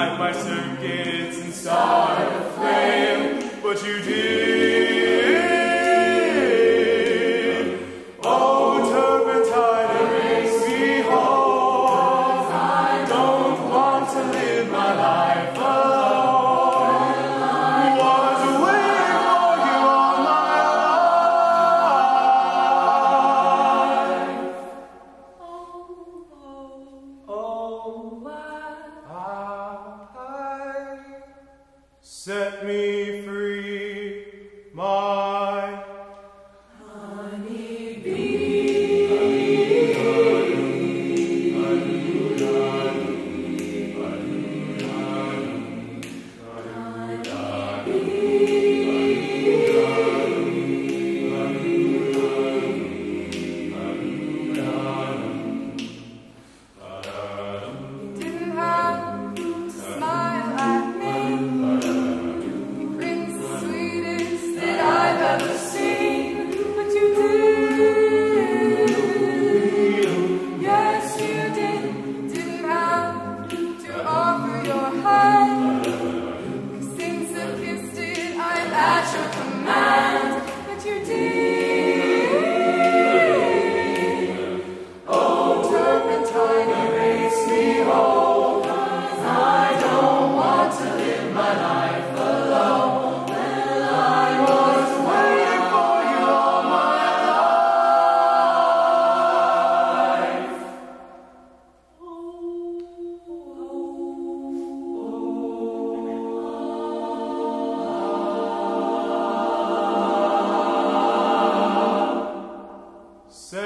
tried my circuits and started a flame, but you did. Oh, turpentine, it me home. Don't want to live my life. Set me free,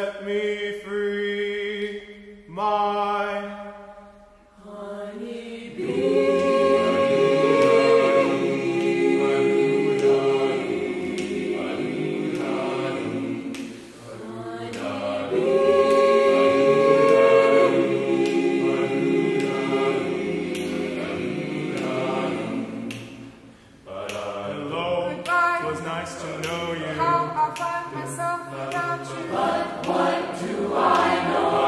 set me free, my nice to know you. How I find myself without you. But what do I know?